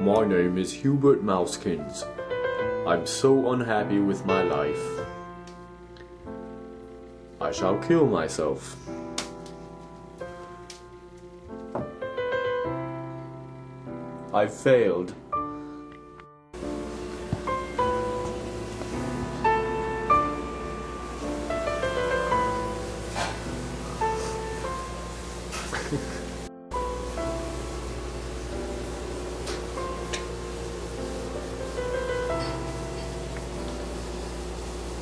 My name is Hubert Mouskins. I'm so unhappy with my life. I shall kill myself. I failed.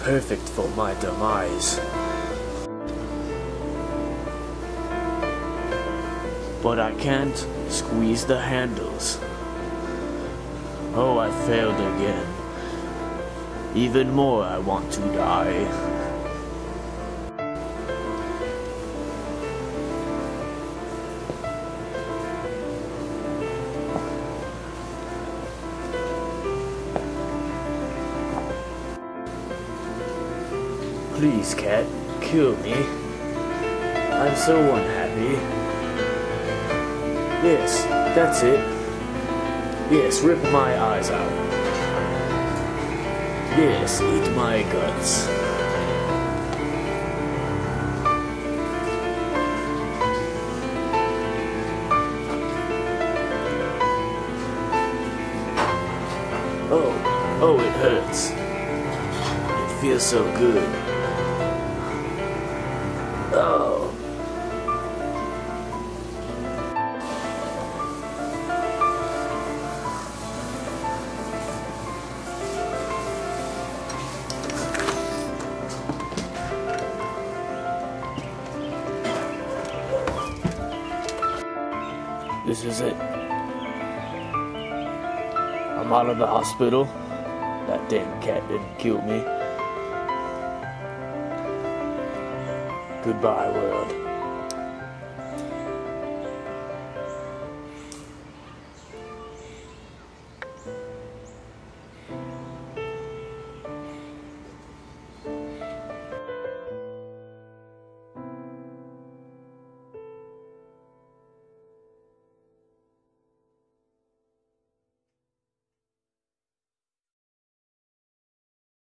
Perfect for my demise. But I can't squeeze the handles. Oh, I failed again. Even more I want to die. Please, cat, kill me. I'm so unhappy. Yes, that's it. Yes, rip my eyes out. Yes, eat my guts. Oh, oh, it hurts. It feels so good. This is it. I'm out of the hospital. That damn cat didn't kill me. Goodbye, world.